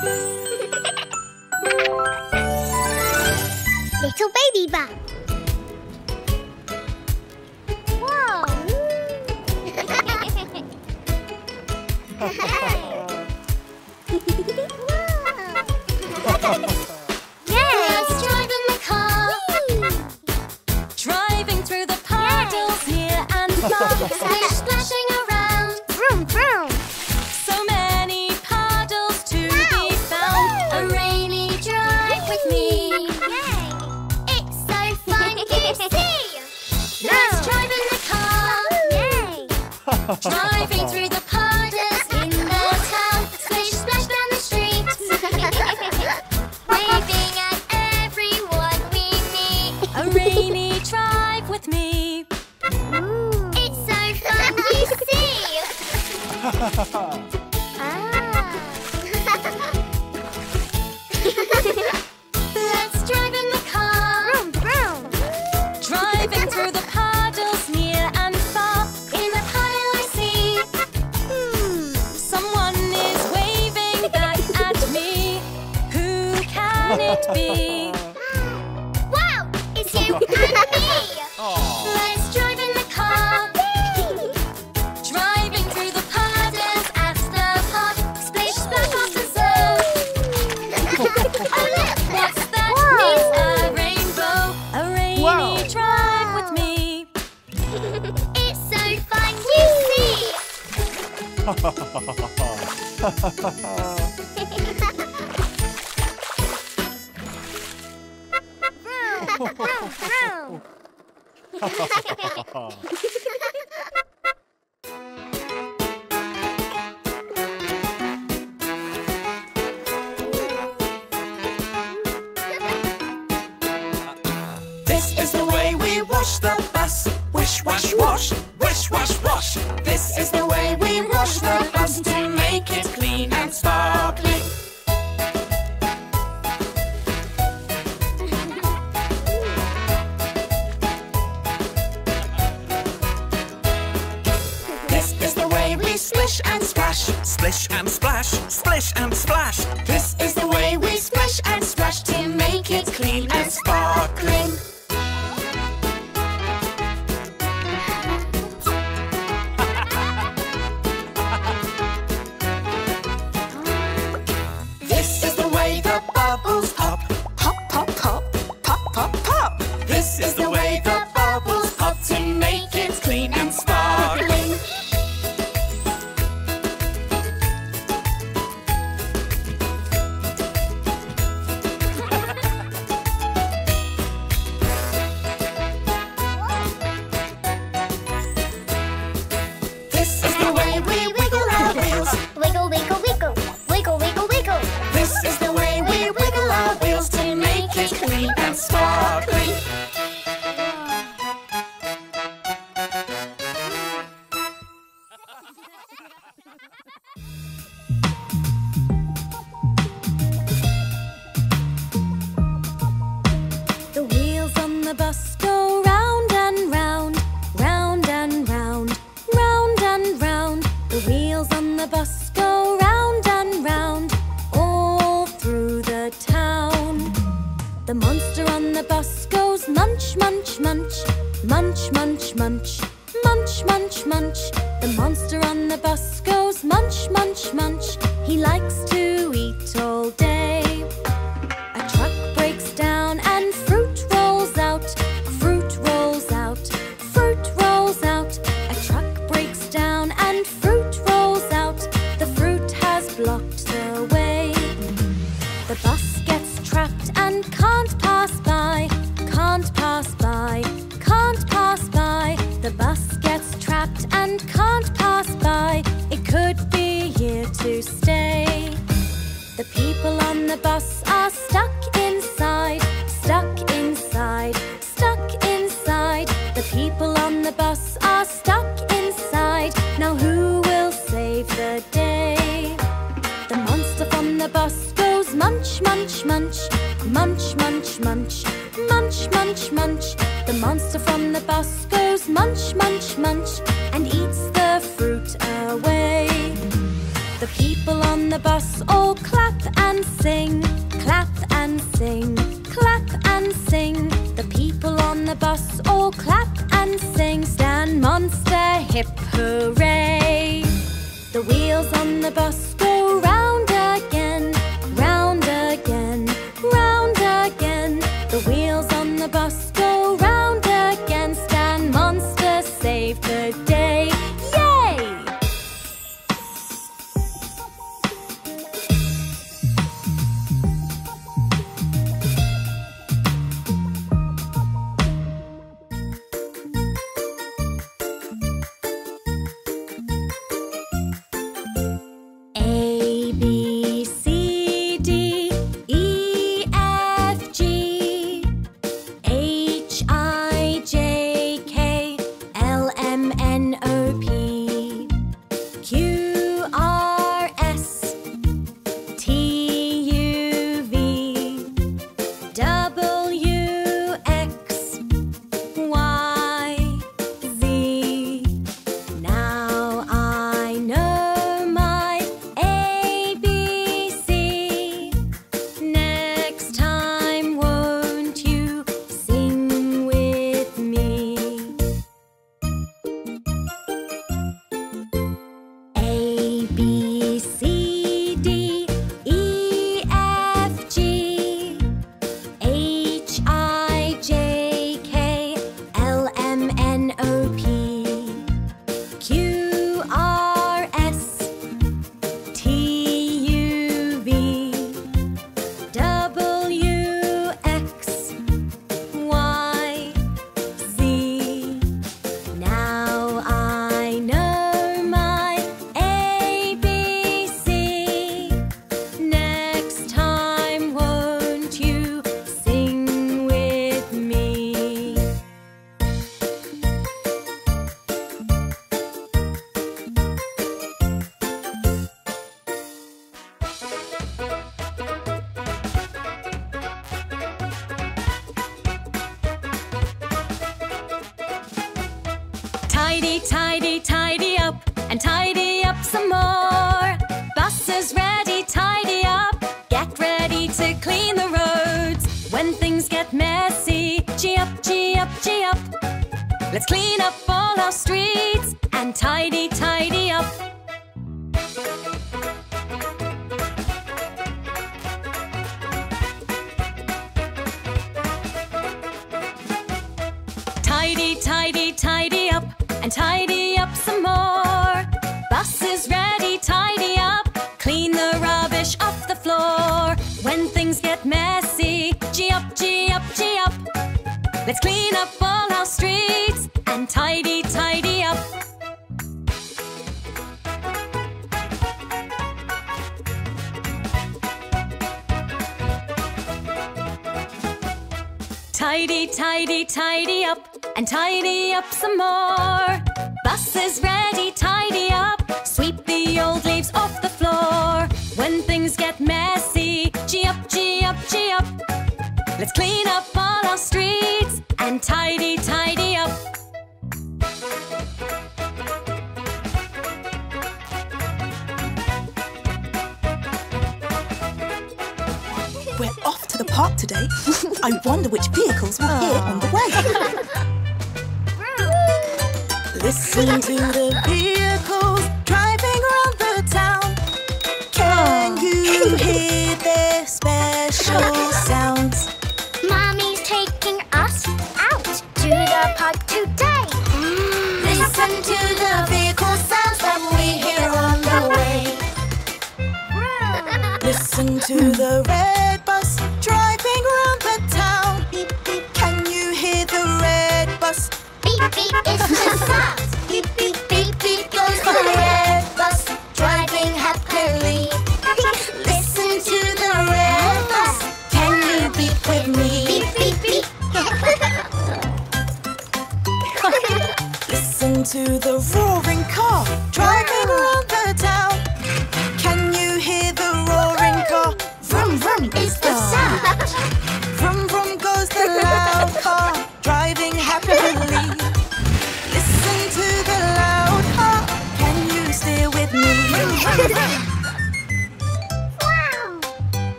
Little Baby Bum. Whoa! yes! Driving the car. Driving through the puddles here and Driving through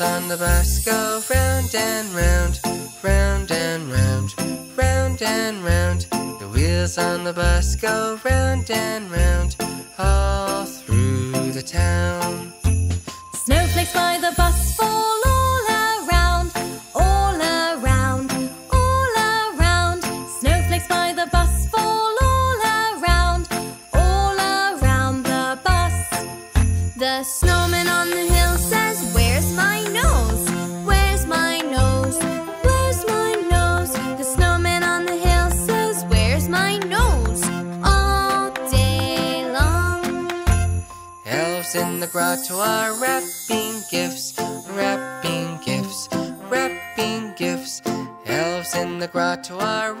on the bus go round and round, round and round, round and round. The wheels on the bus go round and round, all through the town. Snowflakes by the bus repertoire wrapping gifts, wrapping gifts, wrapping gifts. Elves in the grotto are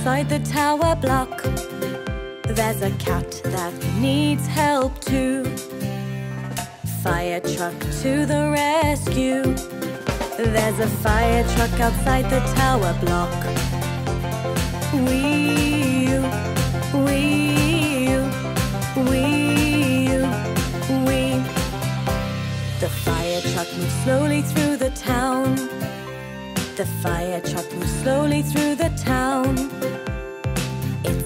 Inside the tower block There's a cat that needs help too. Fire truck to the rescue. There's a fire truck outside the tower block. We The fire truck moves slowly through the town. The fire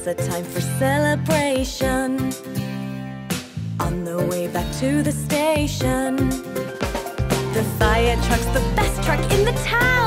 was a time for celebration. On the way back to the station The fire truck's the best truck in the town.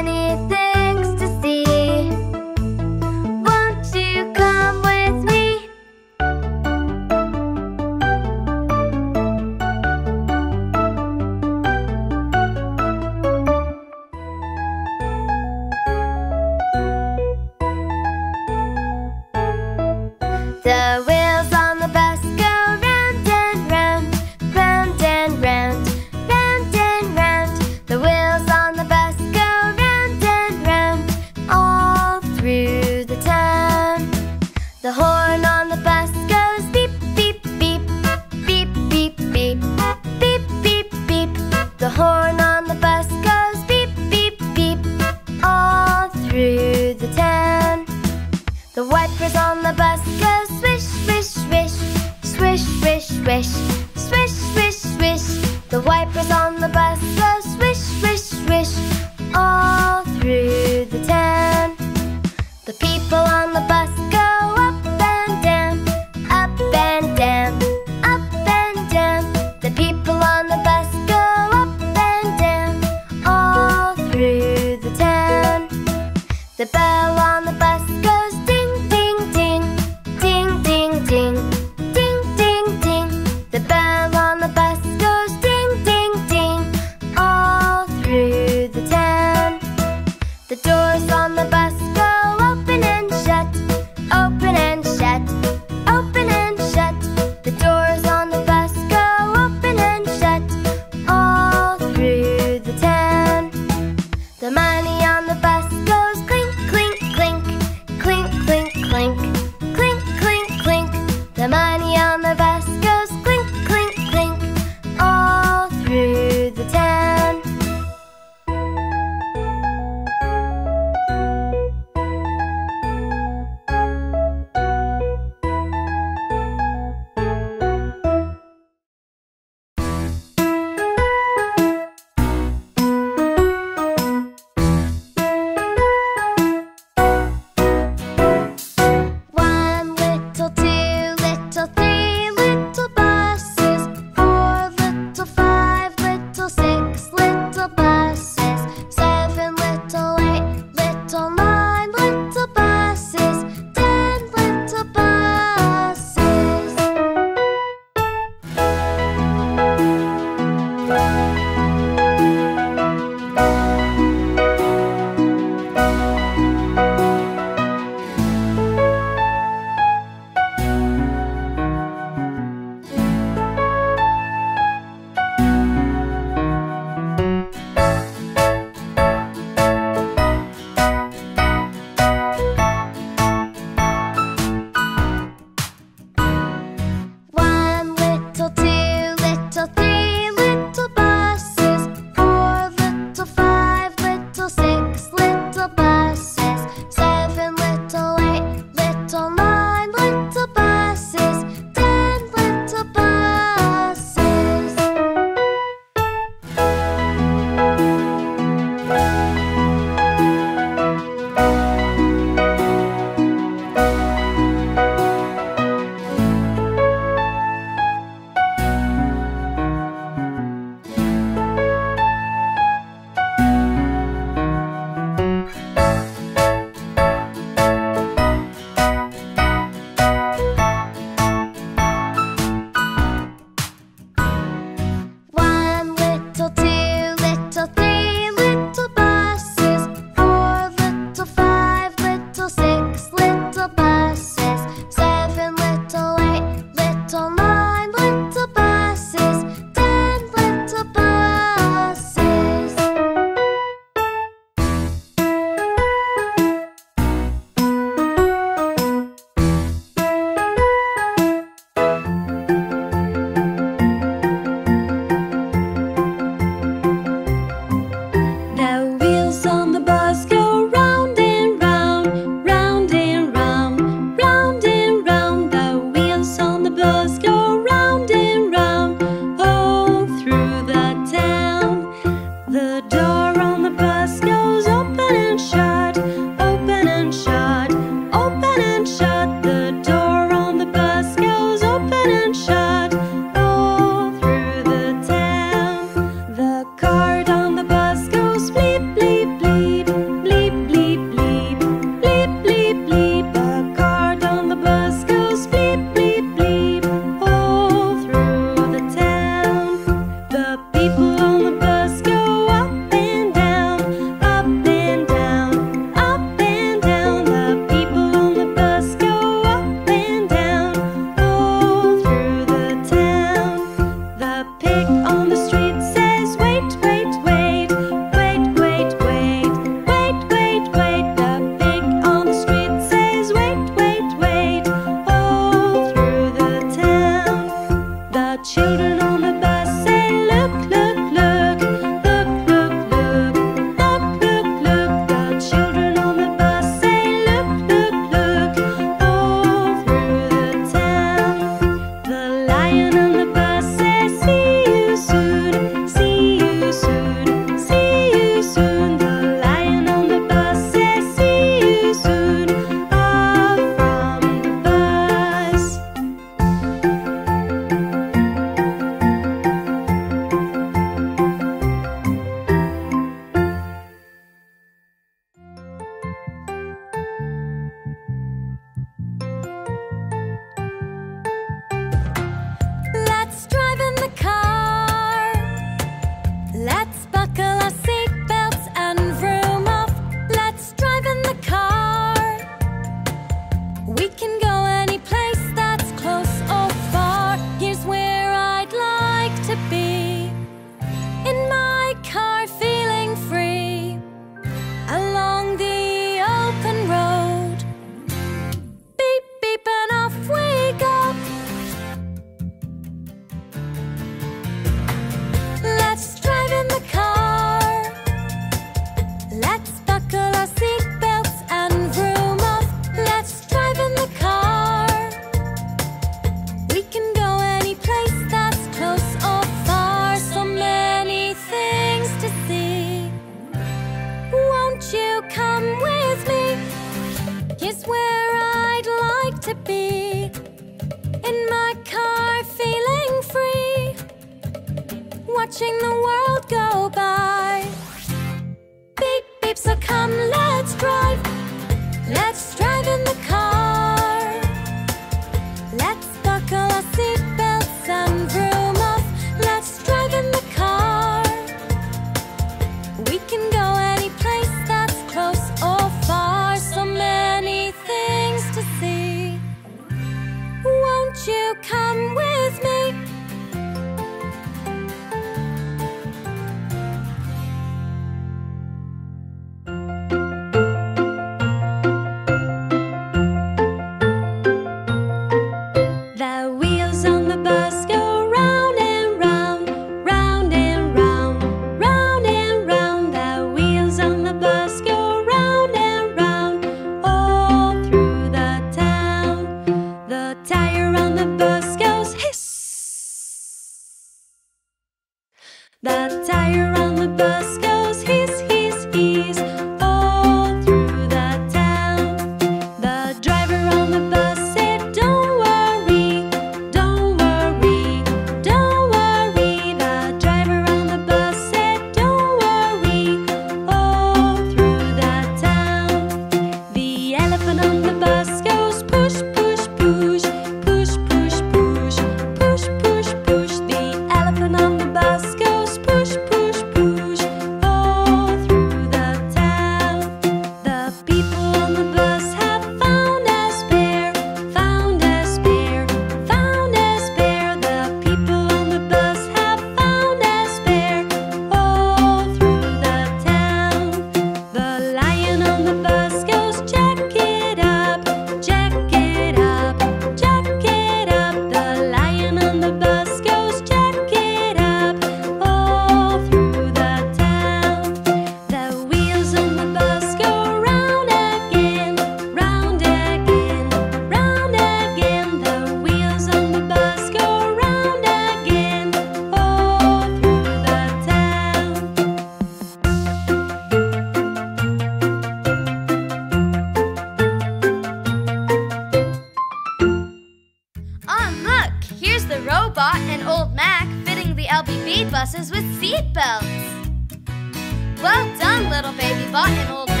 little baby bought an old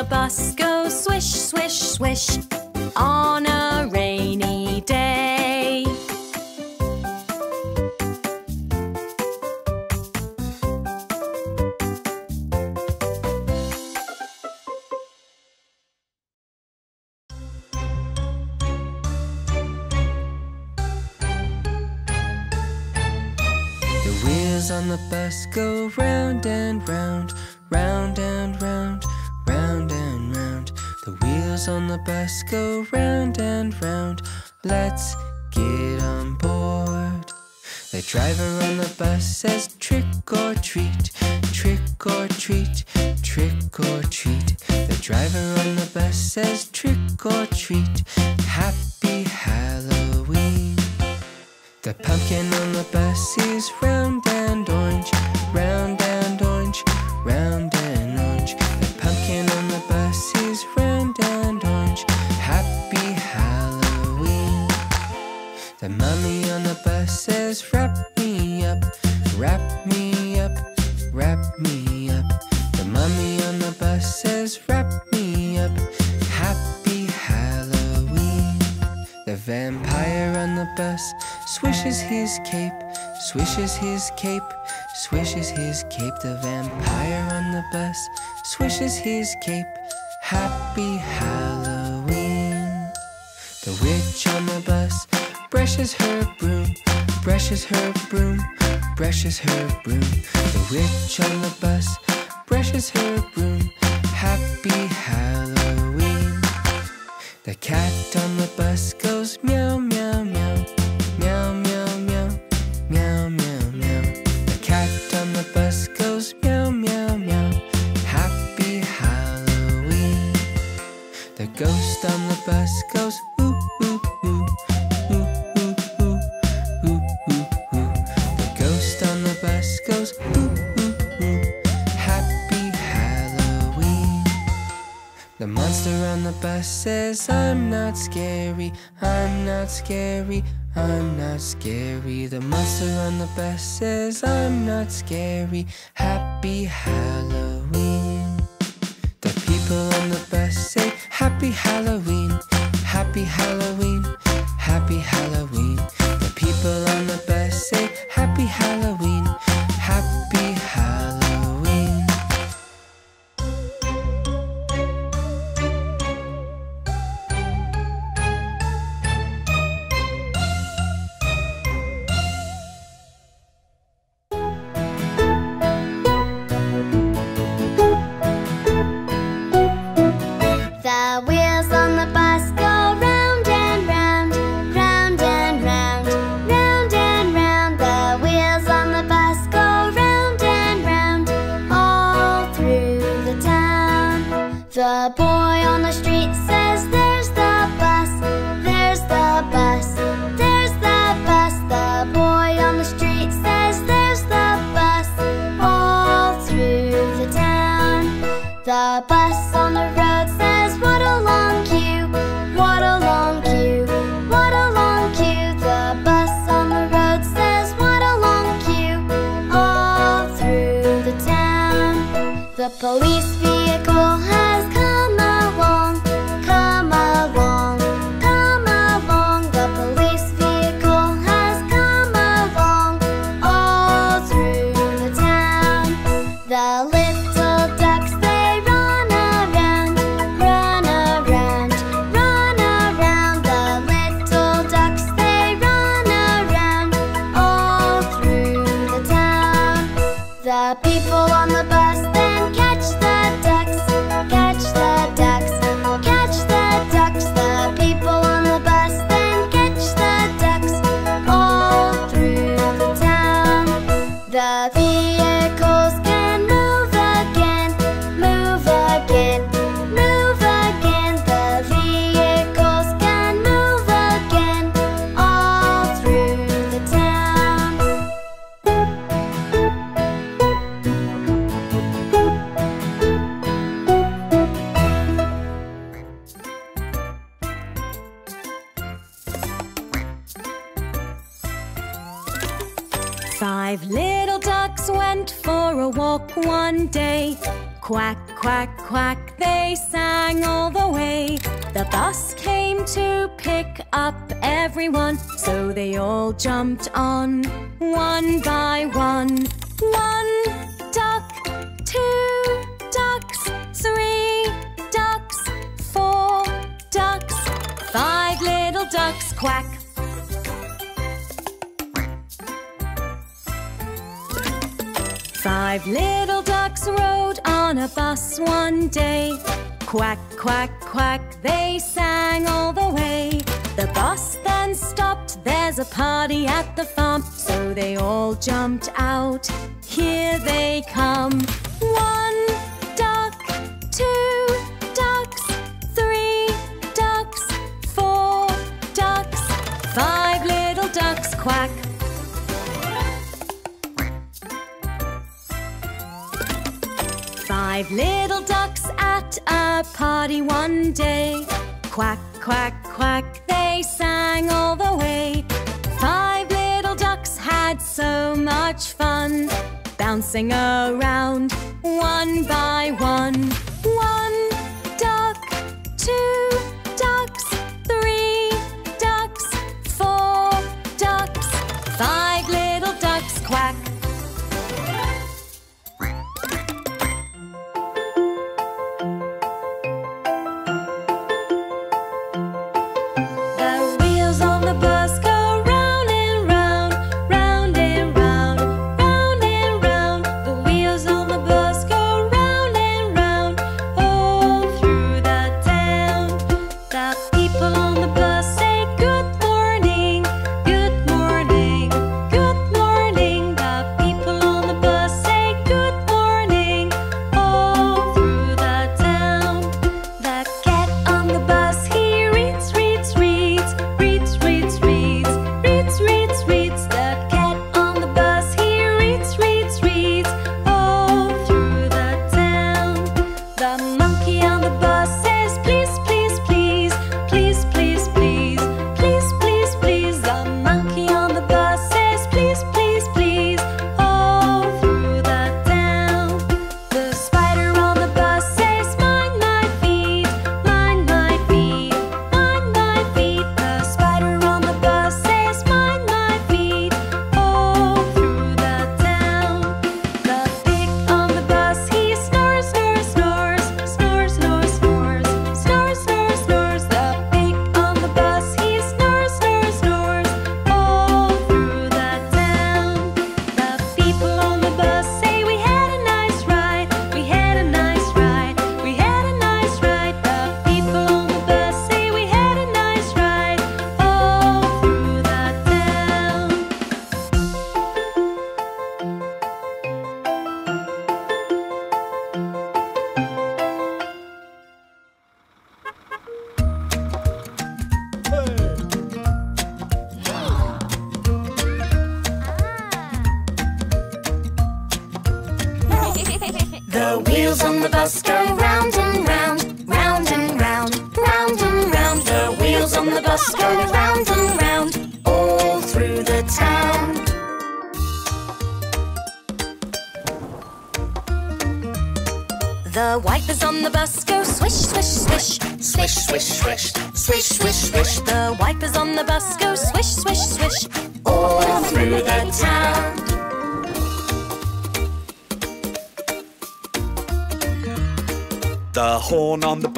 the bus Swishes his cape, swishes his cape, the vampire on the bus, swishes his cape. Happy Halloween. The witch on the bus brushes her broom, brushes her broom, brushes her broom. The witch on the bus brushes her broom. Happy Halloween. The cat on the bus goes meow meow. not scary, I'm not scary, I'm not scary. The muster on the bus says I'm not scary. Happy Halloween. The people on the bus say Happy Halloween, Happy Halloween, Happy Halloween.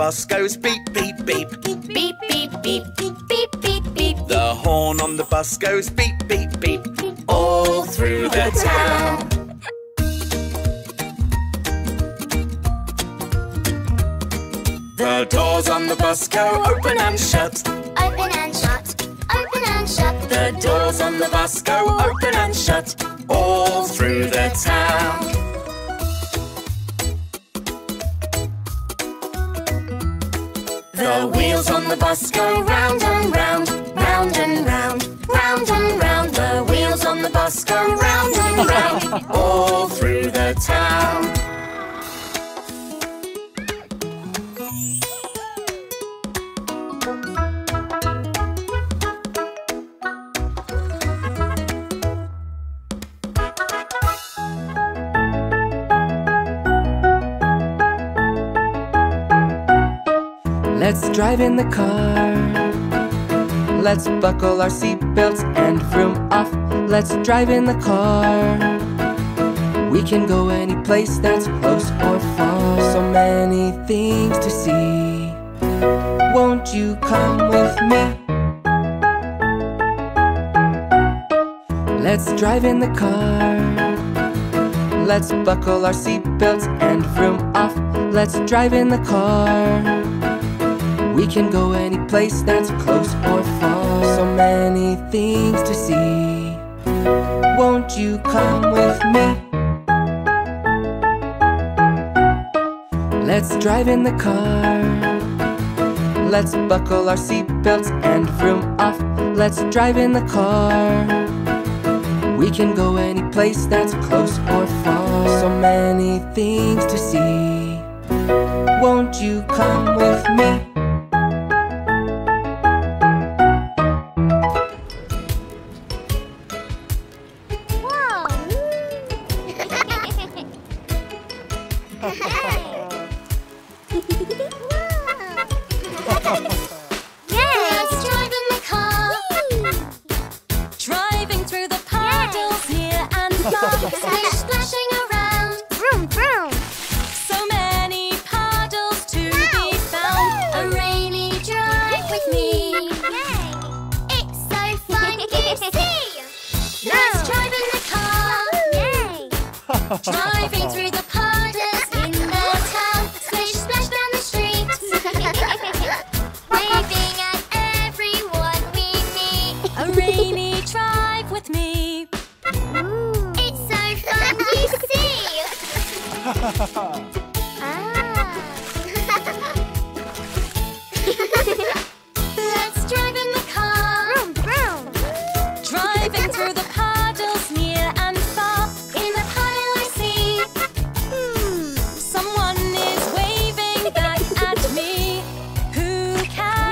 bus goes beep, beep, beep. Beep, beep, beep, beep, beep, beep, beep. The horn on the bus goes beep. In the car. We can go any place that's close or far. So many things to see. Won't you come with me? Let's drive in the car. Let's buckle our seatbelts and vroom off. Let's drive in the car. We can go any place that's close or far. So many things to see. You come with me? Let's drive in the car. Let's buckle our seatbelts and vroom off. Let's drive in the car. We can go any place that's close or far. So many things to see. Won't you come with me?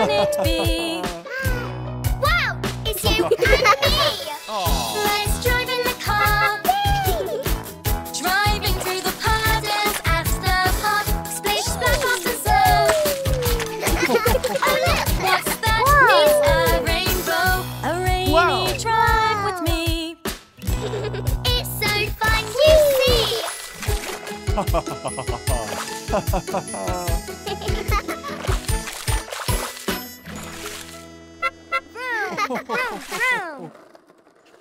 Can it be? Wow, it's you and me. Let's drive in the car. Driving through the puddles at the park. Splish splash off the zone. oh look, what's that? It's a rainbow. A rainy drive with me. It's so fun to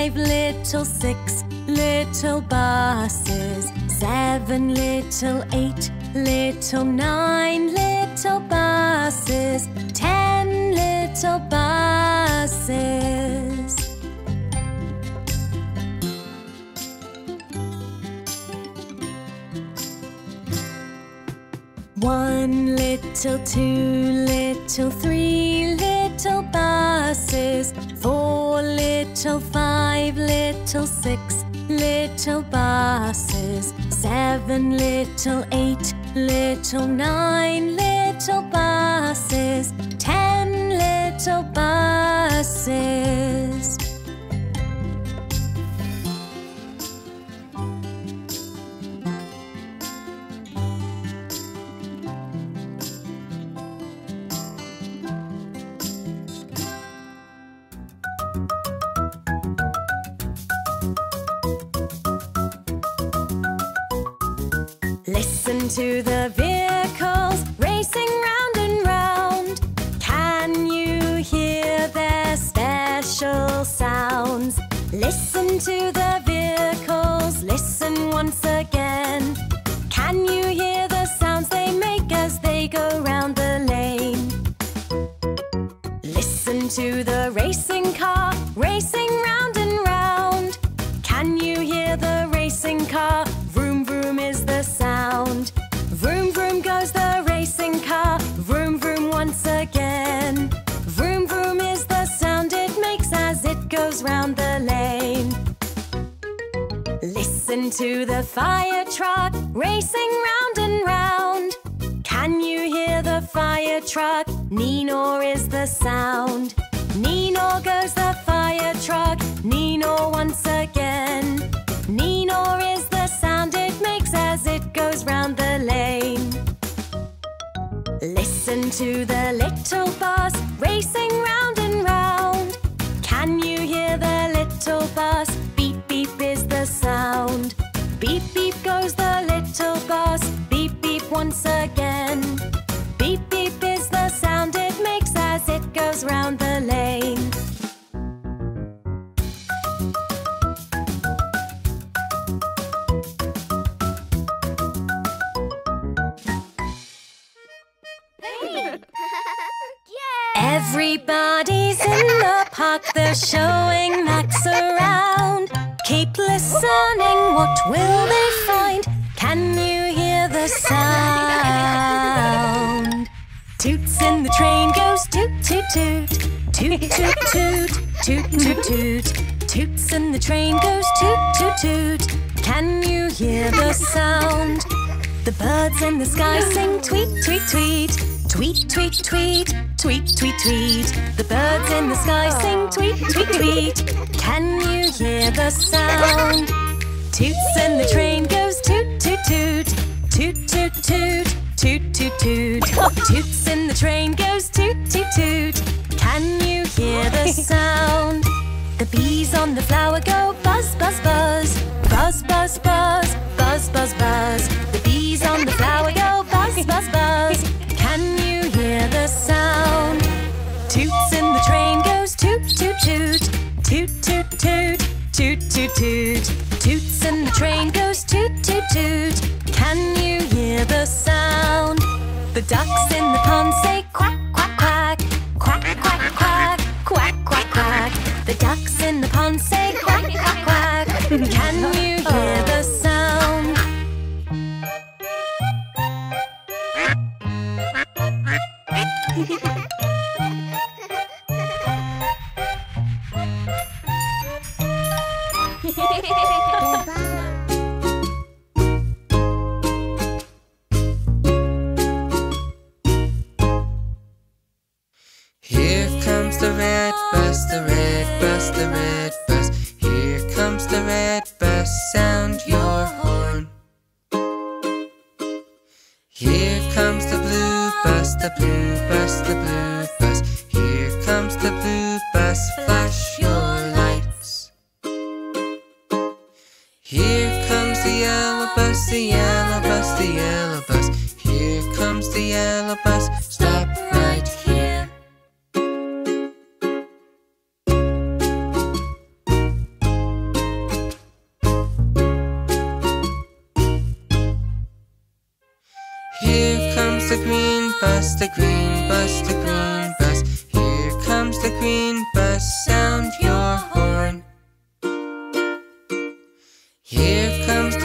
Five little six little buses, seven little eight little nine little buses, ten little buses. One little, two little, three little buses, four Little five, little six, little buses. Seven, little eight, little nine, little buses. Ten little buses.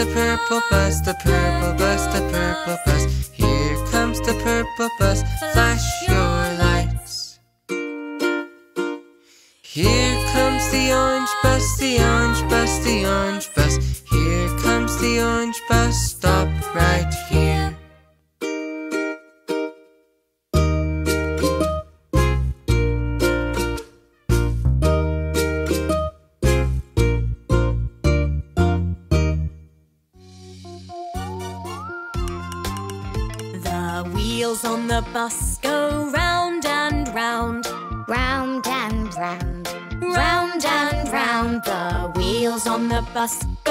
the purple bus, the purple bus, the purple bus. Here comes the purple bus, flash your lights. Here comes the orange bus, the orange bus, the orange bus. Here comes the orange bus, stop right here. us.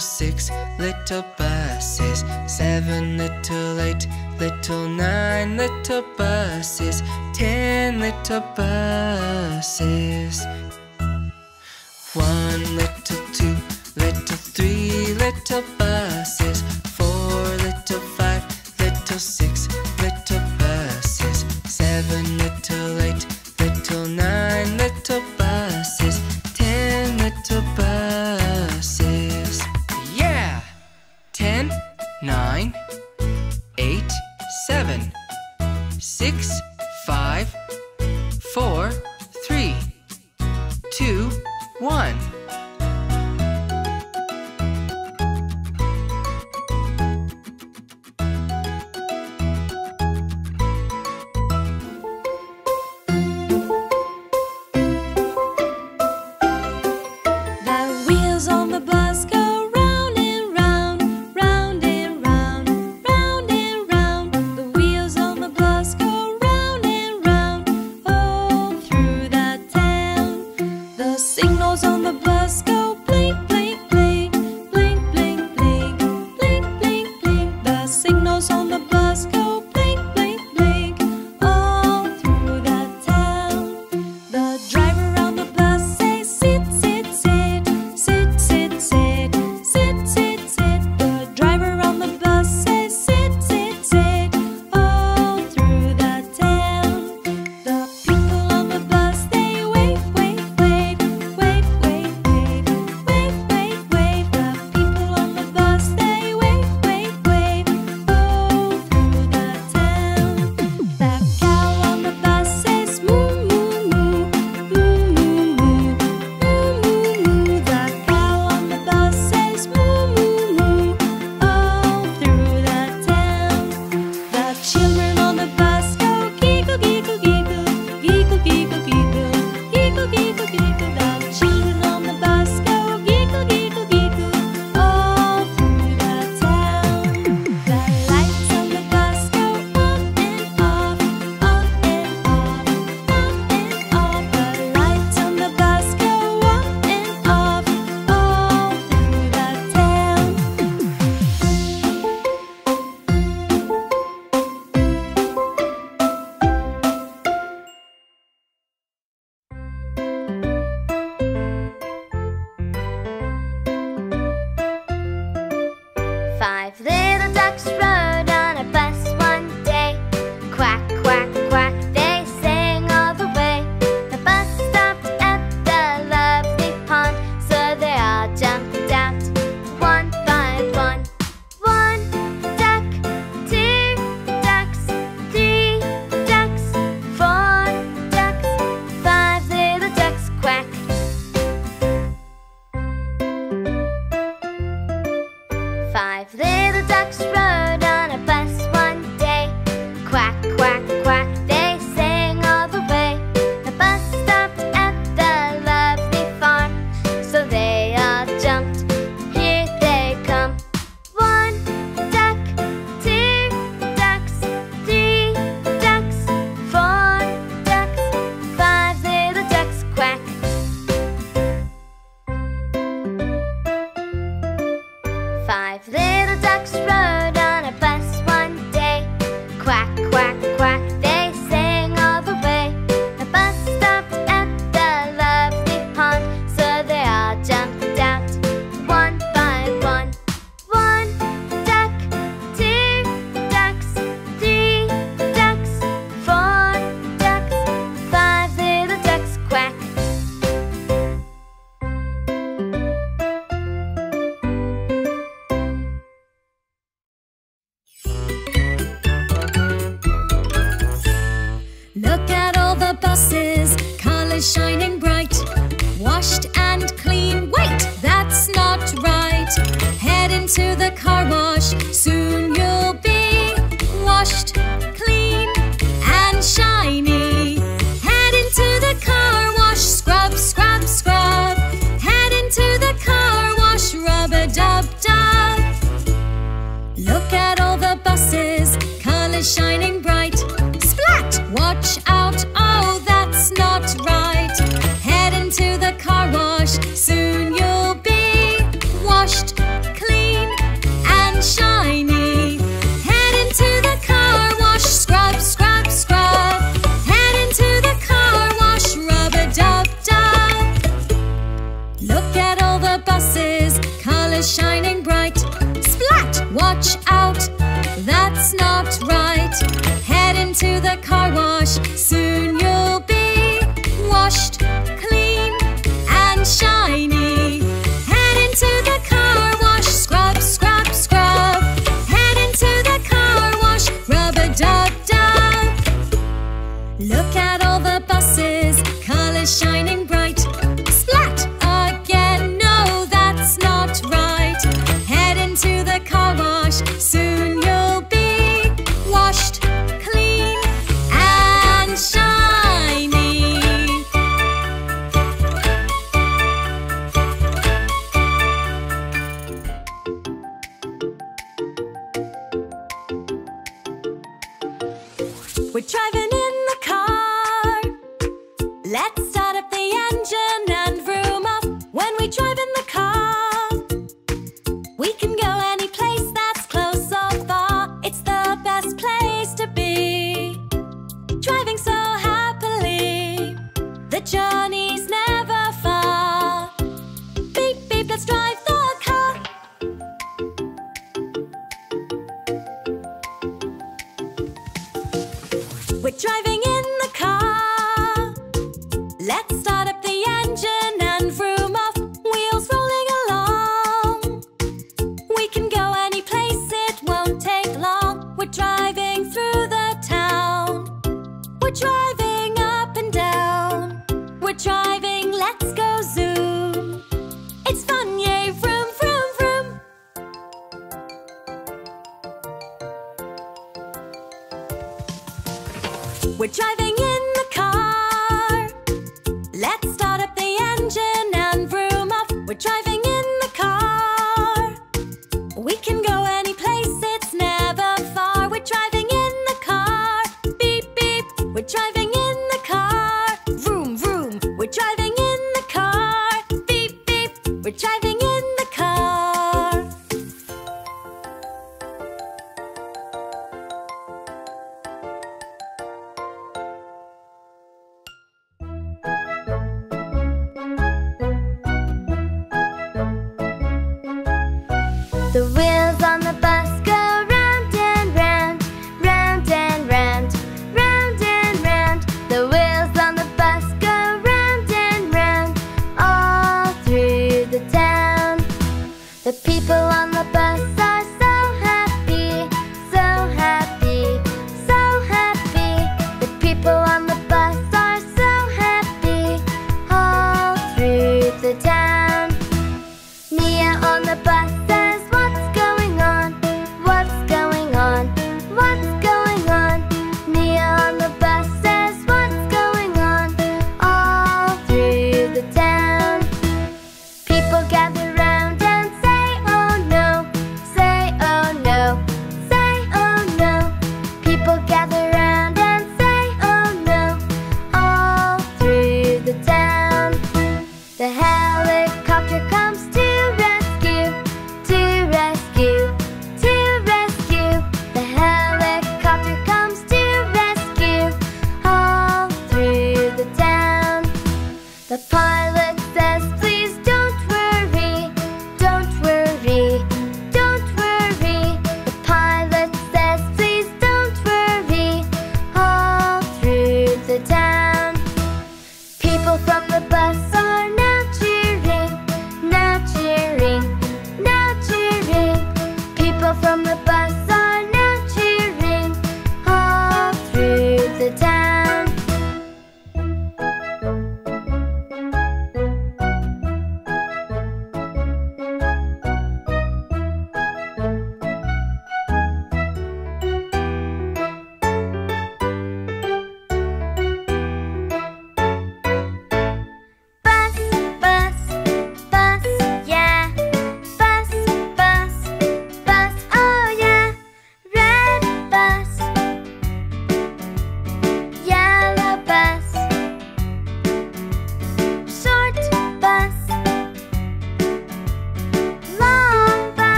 six little buses, seven little eight, little nine little buses, ten little buses. One little two, little three little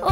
我。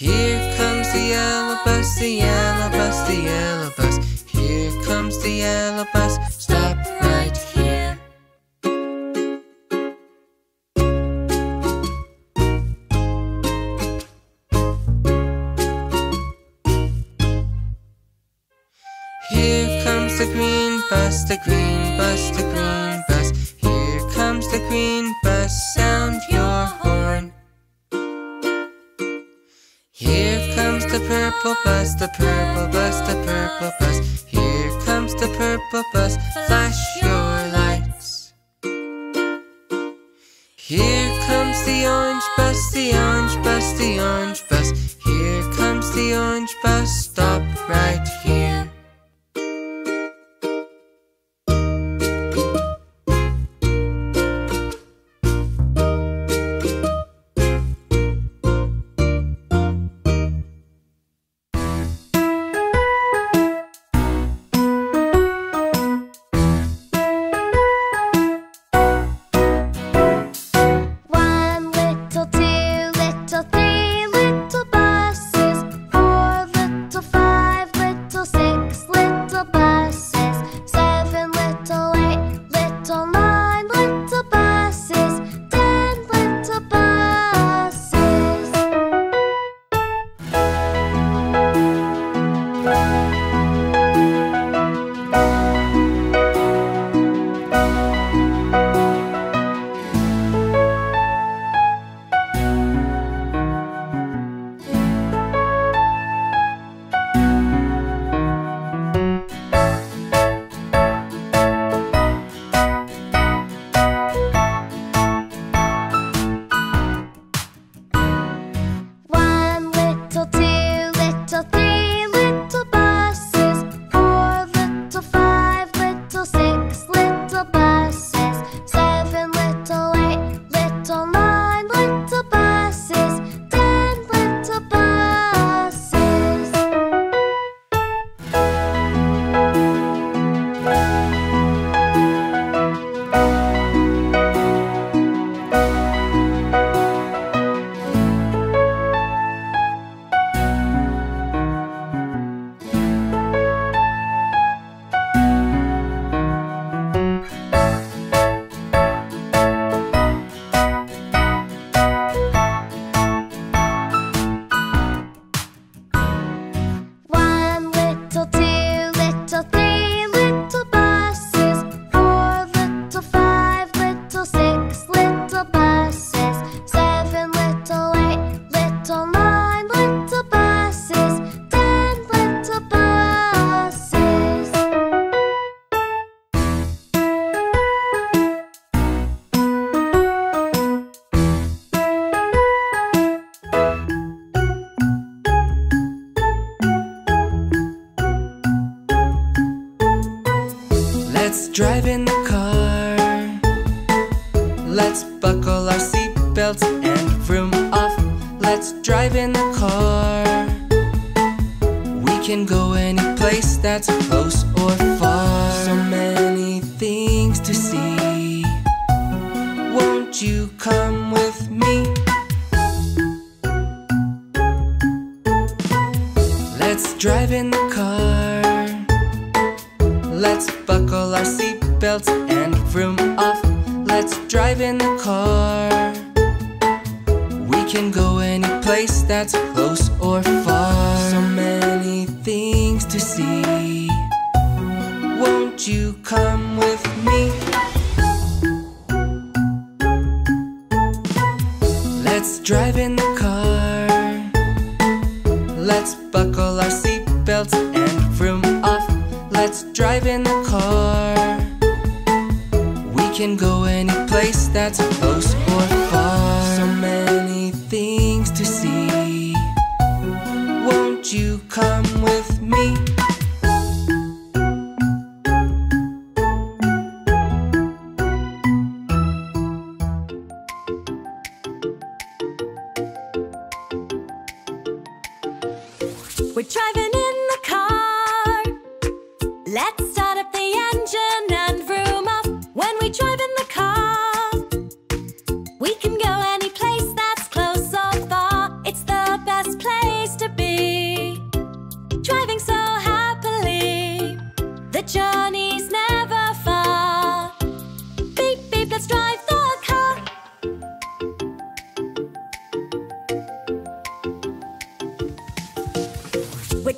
Here comes the yellow bus, the yellow bus, the yellow bus. Here comes the yellow bus, stop right here. Here comes the green bus, the green us the purpose.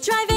We're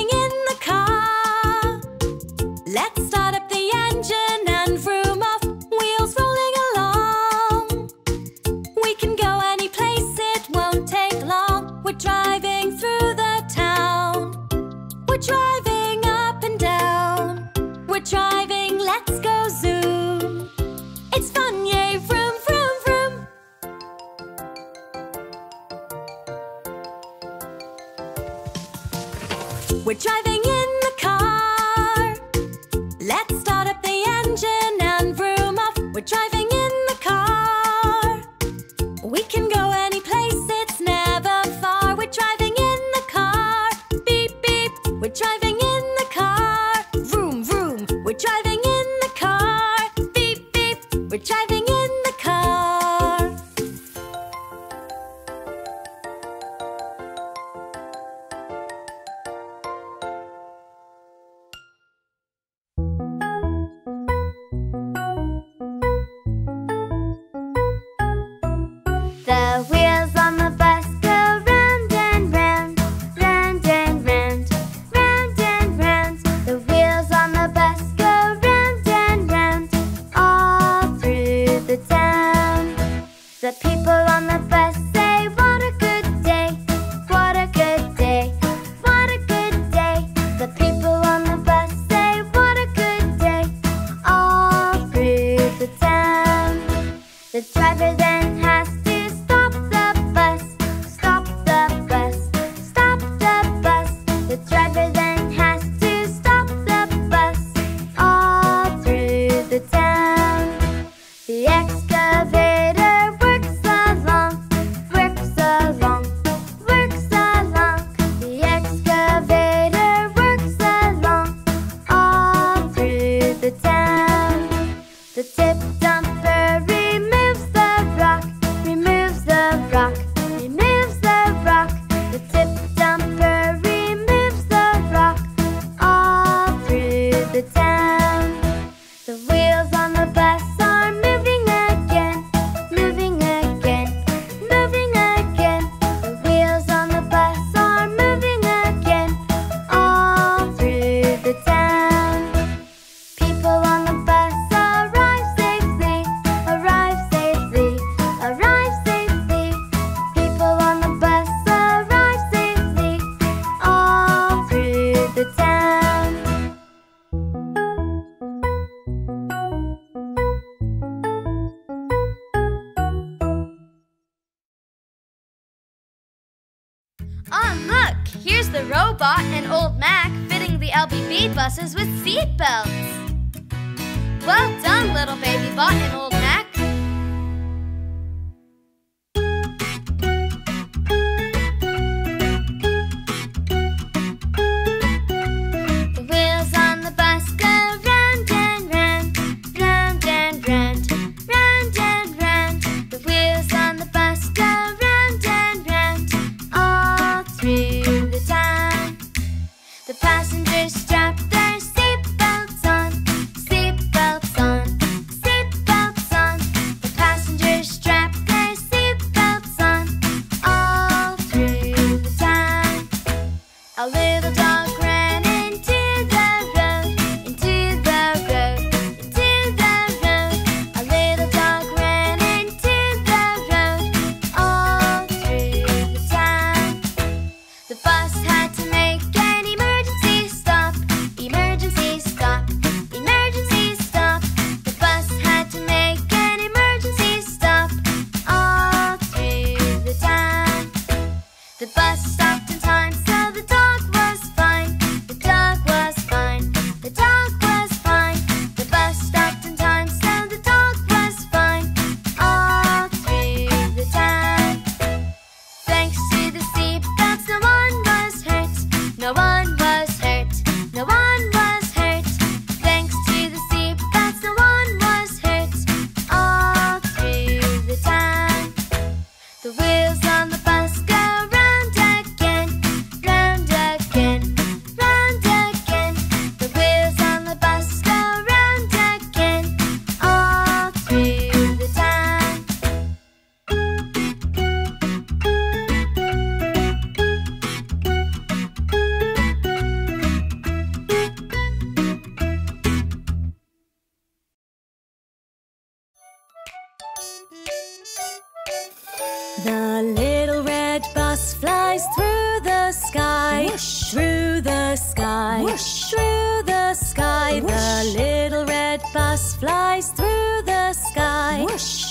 The little red bus flies through the sky, through the sky, through the sky. The little red bus flies through the sky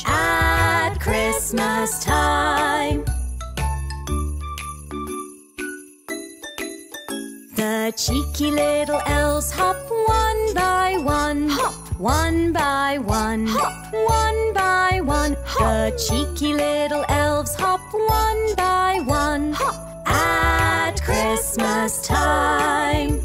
at Christmas time. The cheeky little elves hop one by one. Hop. One by one. Hop. One by one. The cheeky little elves hop one by one. At Christmas time.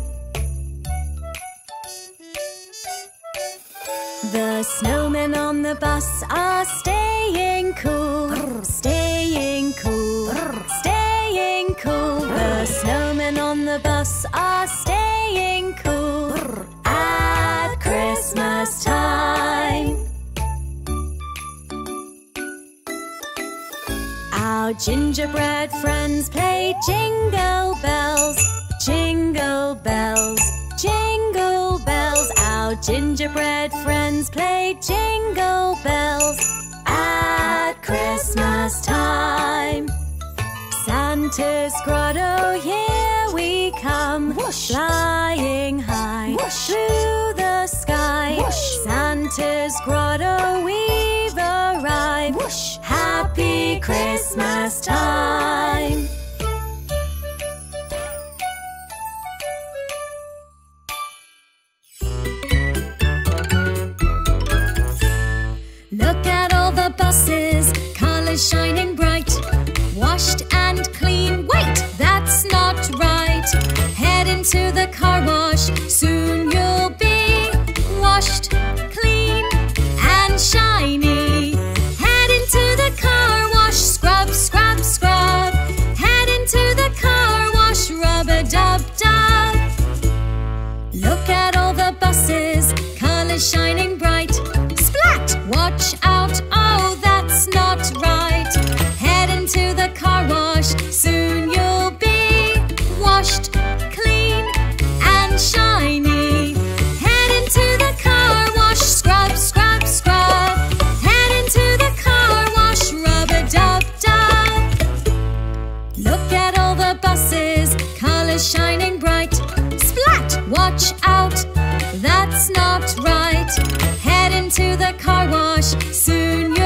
The snowmen on the bus are staying cool, staying cool, staying cool. The snowmen on the bus are Our gingerbread friends play jingle bells, jingle bells, jingle bells. Our gingerbread friends play jingle bells at Christmas time. Santa's grotto, here we come, flying high through the sky. Santa's grotto, we've arrived. Happy Christmas time. Look at all the buses, colors shining bright, washed and clean. Wait, that's not right. Head into the car wash, out, İnto the car wash, soon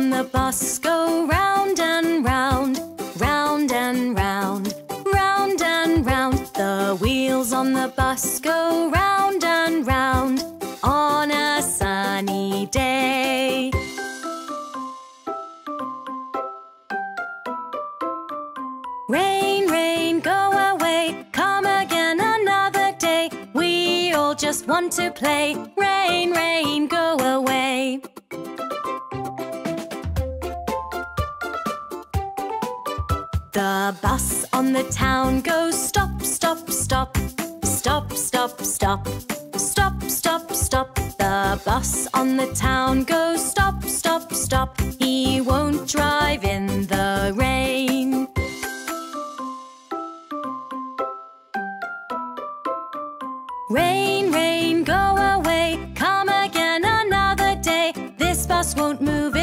on the bus go round and round, round and round, round and round. The wheels on the bus go round and round on a sunny day. Rain, rain, go away, come again another day. We all just want to play. Rain, rain, go away. The bus on the town goes stop, stop, stop, stop, stop, stop, stop, stop, stop. The bus on the town goes stop, stop, stop. He won't drive in the rain. Rain, rain, go away, come again another day. This bus won't move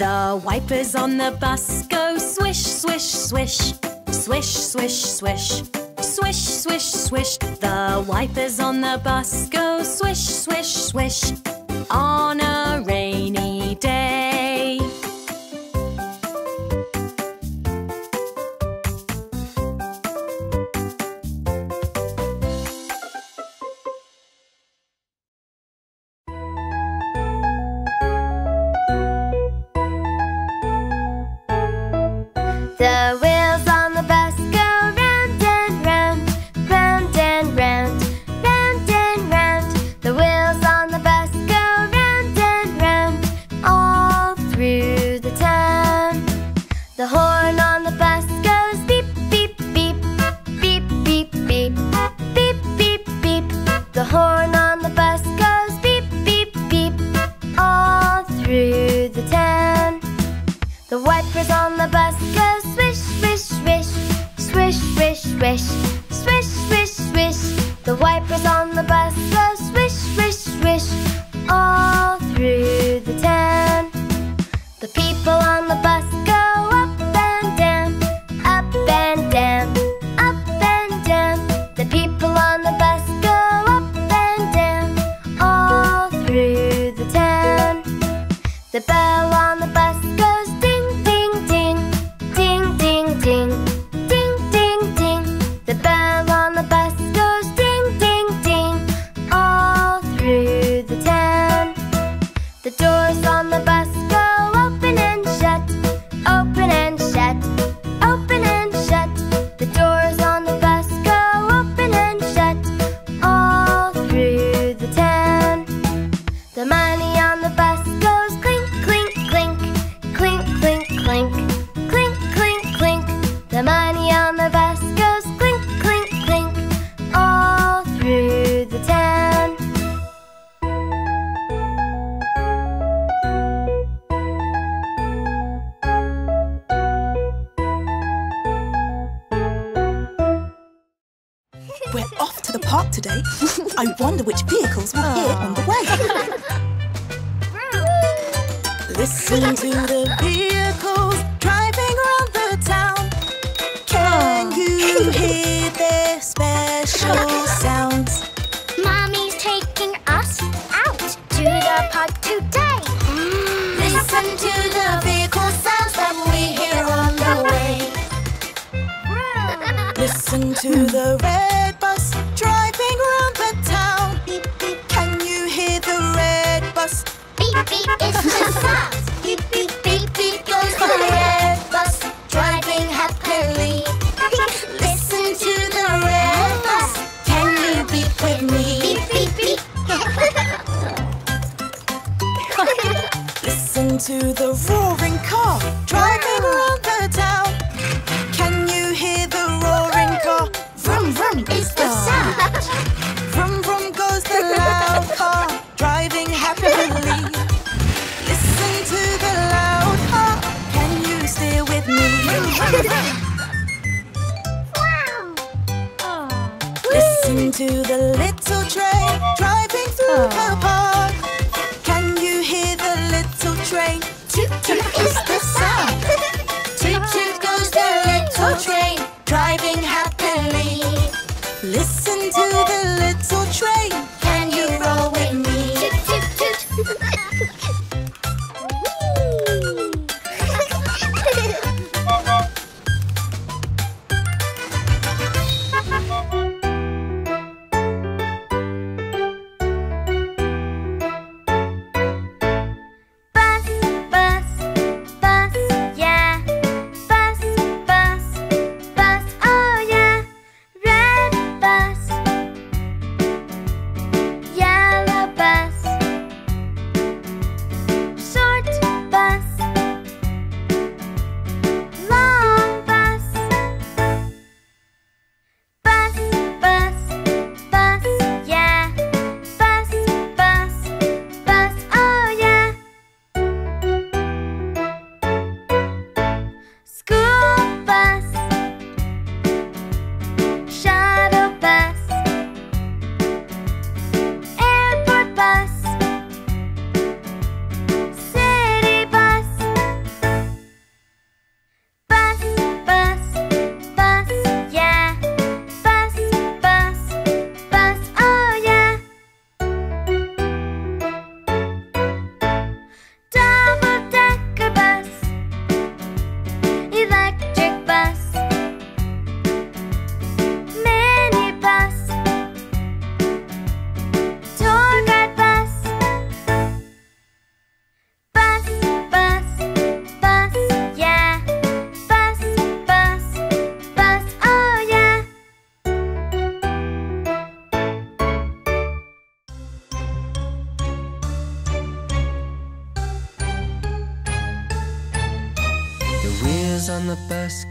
The wipers on the bus go swish, swish, swish. Swish, swish, swish. Swish, swish, swish. The wipers on the bus go swish, swish, swish. On a rainy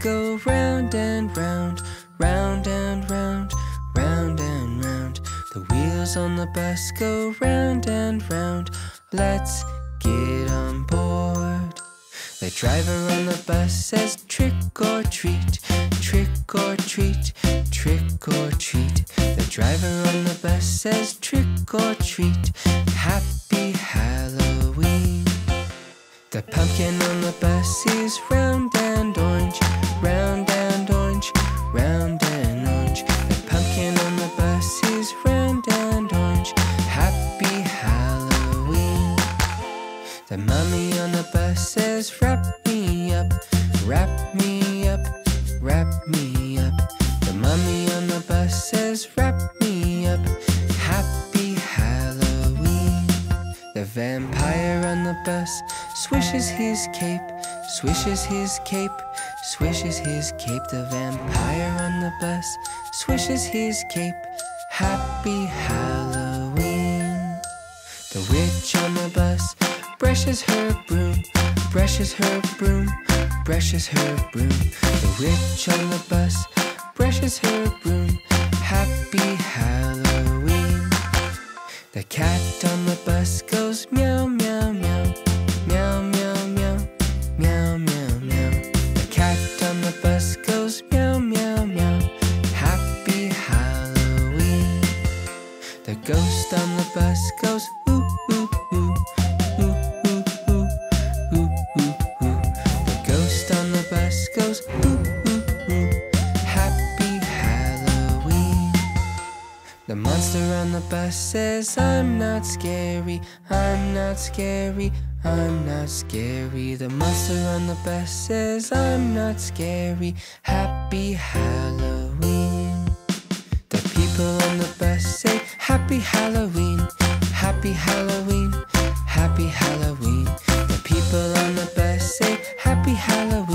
go round and round, round and round, round and round. The wheels on the bus go round and round. Let's get on board. The driver on the bus says trick or treat, trick or treat, trick or treat. The driver on the bus says trick or treat, happy Halloween. The pumpkin on the bus is round and orange, round and orange, round and orange. The pumpkin on the bus is round and orange. Happy Halloween. The mummy on the bus says, Wrap me up, wrap me up, wrap me up. The mummy on the bus says, Wrap me up. Happy Halloween. The vampire on the bus swishes his cape, swishes his cape, swishes his cape. The vampire on the bus swishes his cape. Happy Halloween. The witch on the bus brushes her broom, brushes her broom, brushes her broom. The witch on the bus brushes her broom. Happy Halloween. The cat on the bus goes meow meow meow, ghost on the bus goes ooh ooh ooh ooh ooh ooh ooh ooh ooh. The ghost on the bus goes ooh ooh ooh. Happy Halloween. The monster on the bus says, I'm not scary, I'm not scary. I'm not scary. The monster on the bus says, I'm not scary. Happy Halloween. The people on the bus say, Happy Halloween, happy Halloween, happy Halloween. The people on the bus say, Happy Halloween.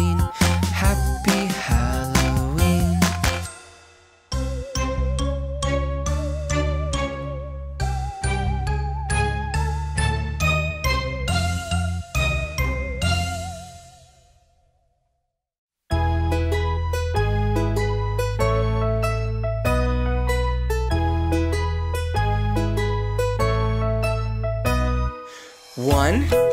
again.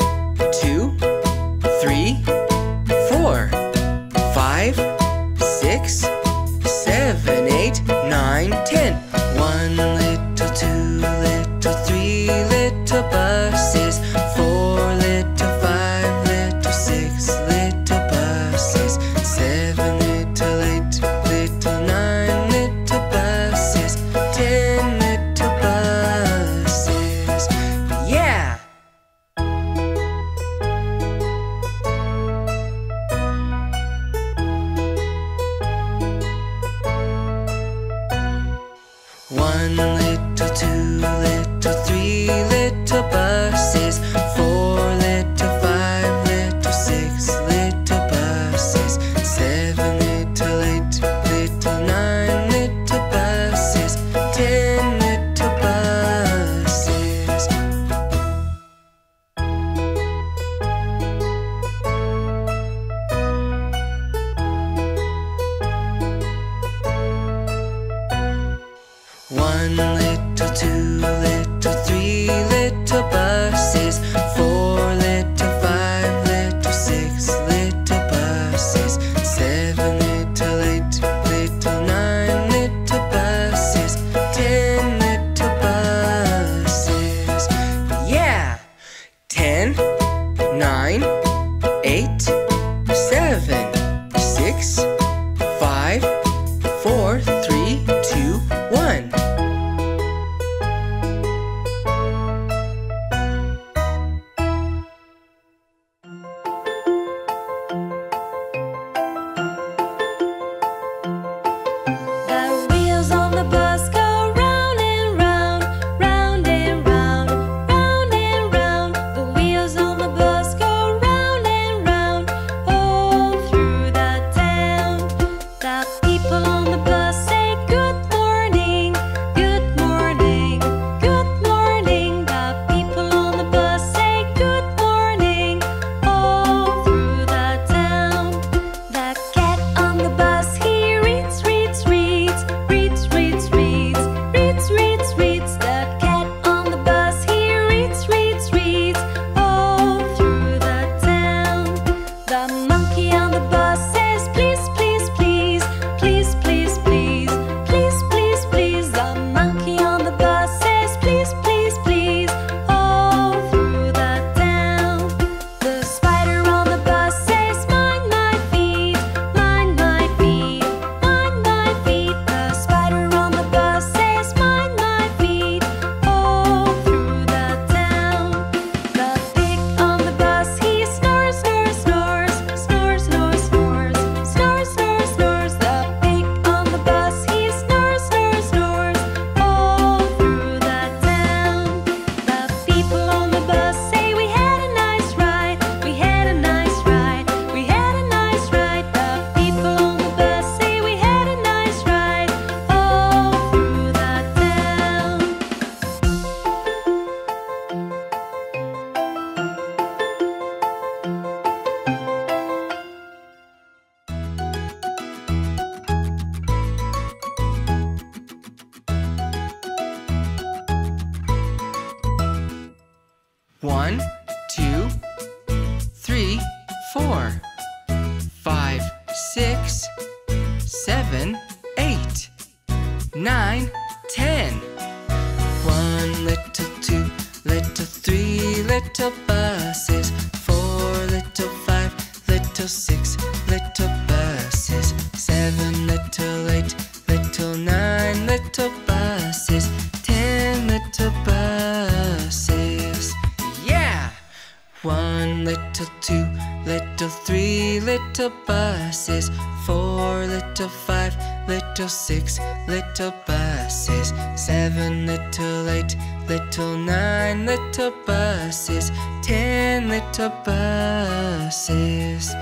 Little eight, little nine little buses, ten little buses.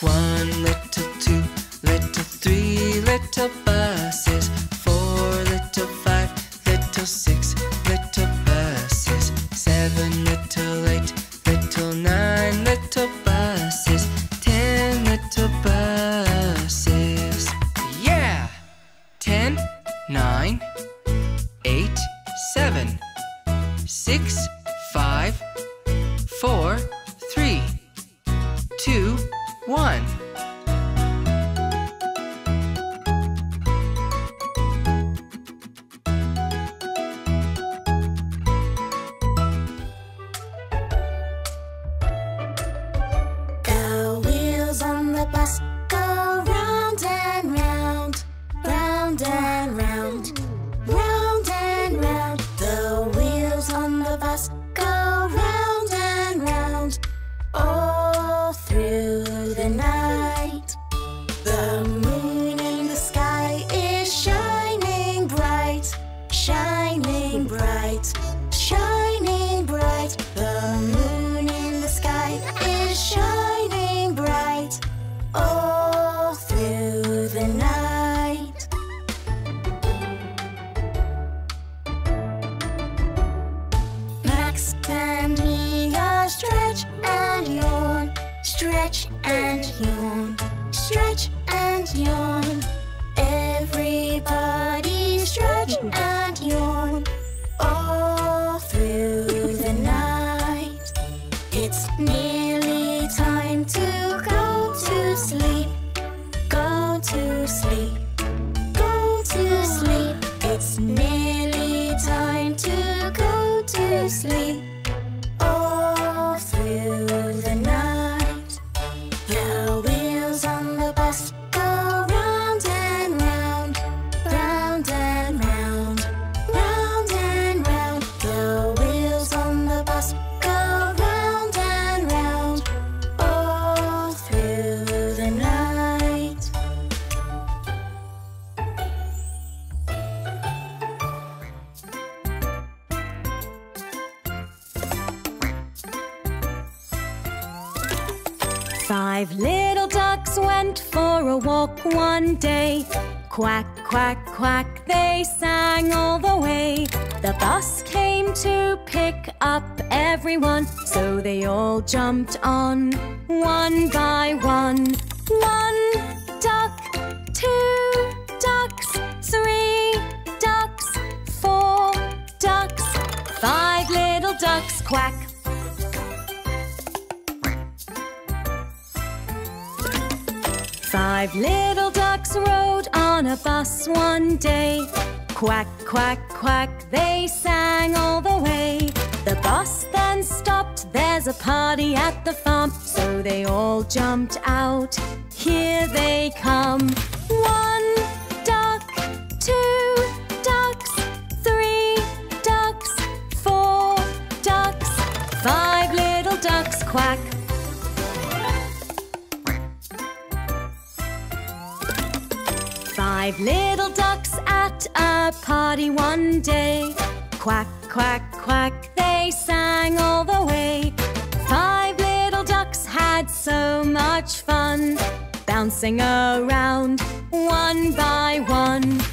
One little two, little three little buses. the farm, so they all jumped out. Here they come. One duck, two ducks, three ducks, four ducks, five little ducks quack. Five little ducks at a party one day. Quack, quack, quack, they sang all the way. bouncing around one by one.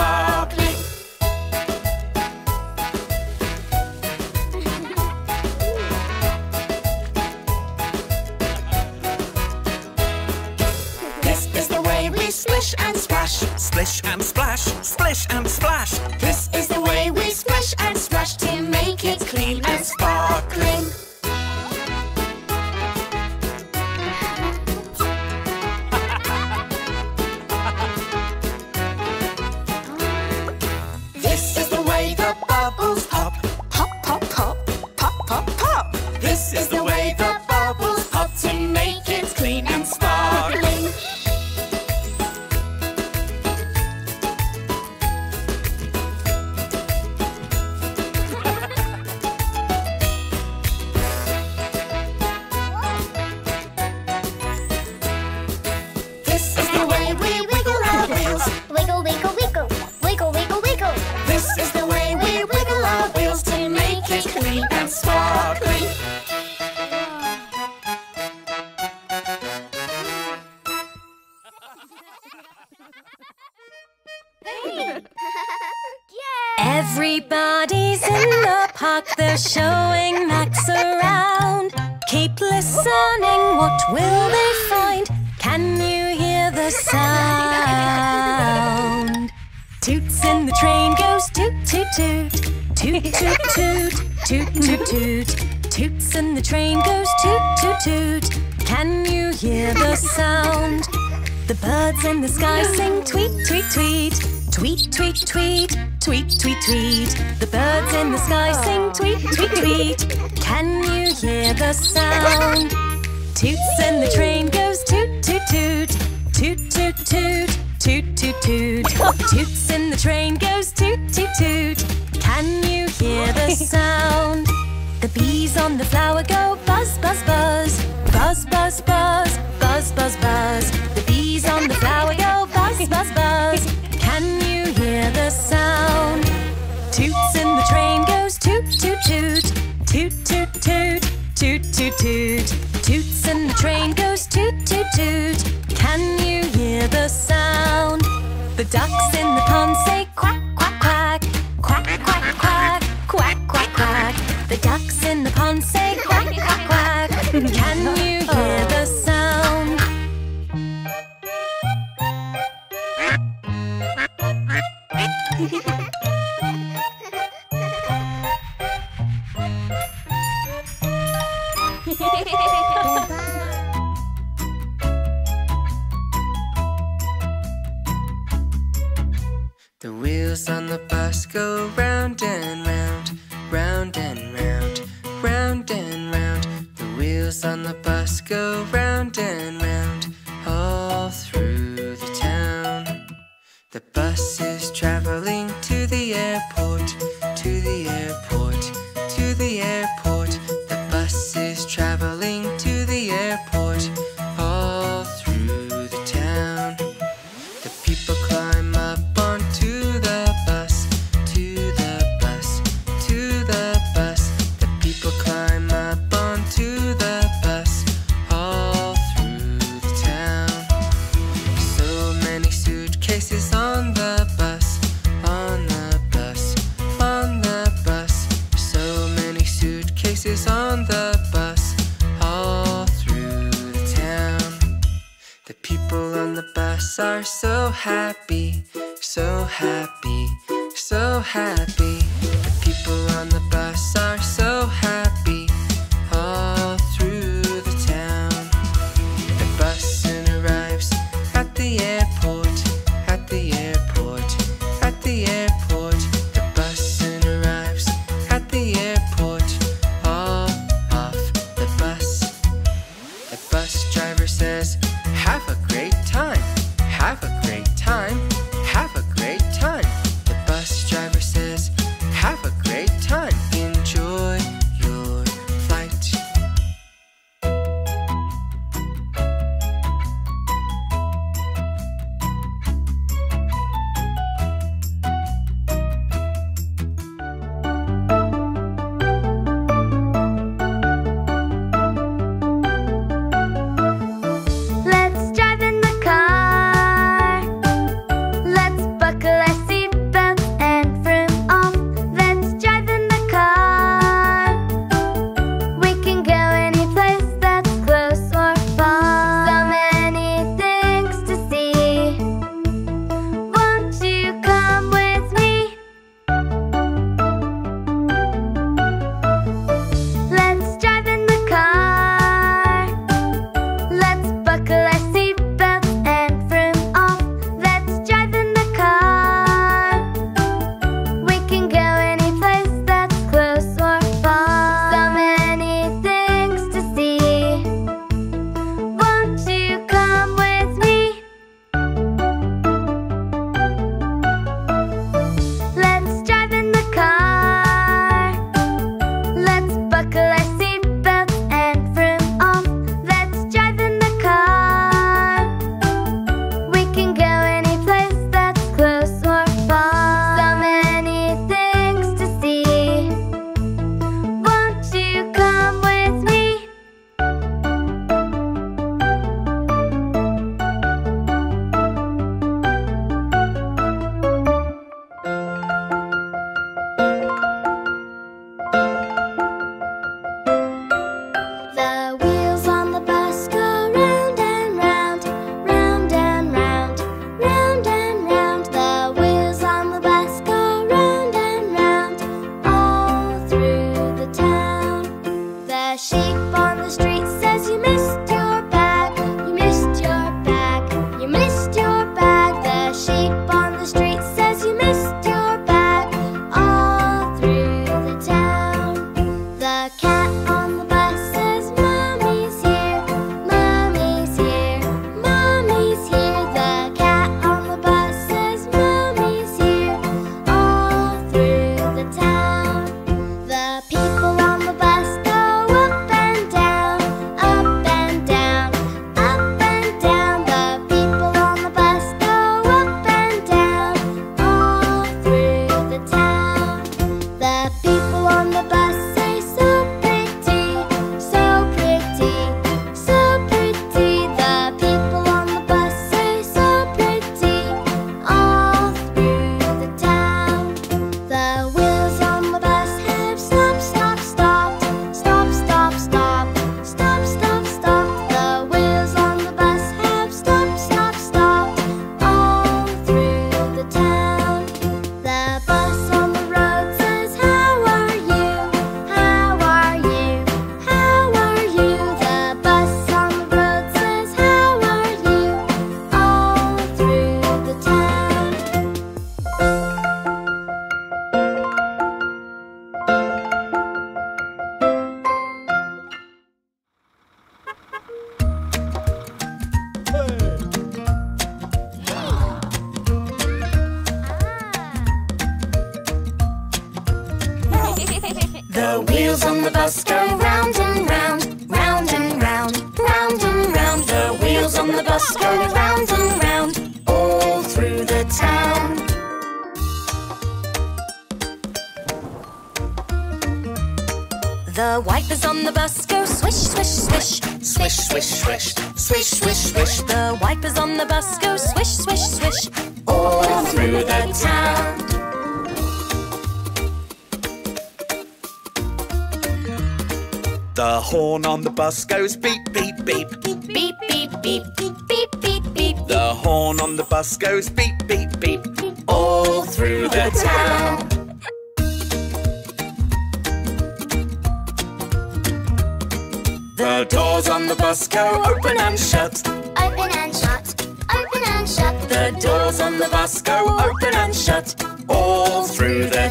far.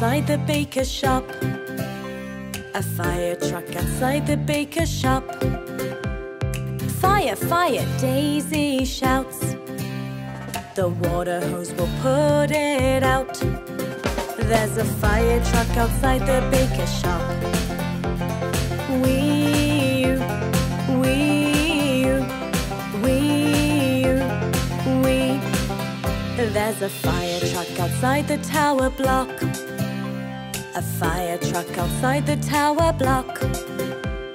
outside the baker shop. A fire truck outside the baker shop. Fire, fire, Daisy shouts. The water hose will put it out. There's a fire truck outside the baker shop. Wee wee wee wee. There's a fire truck outside the tower block. A fire truck outside the tower block.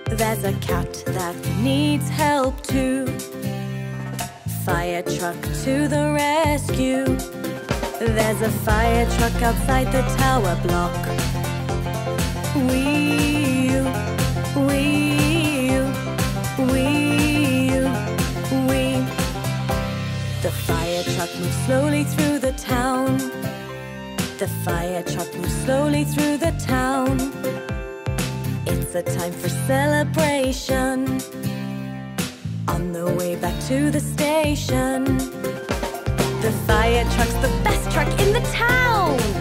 There's a cat that needs help too. Fire truck to the rescue. There's a fire truck outside the tower block. Wee you, wee you, wee you, wee. The fire truck moves slowly through the town. The fire truck moves slowly through the town. It's a time for celebration. On the way back to the station. The fire truck's the best truck in the town.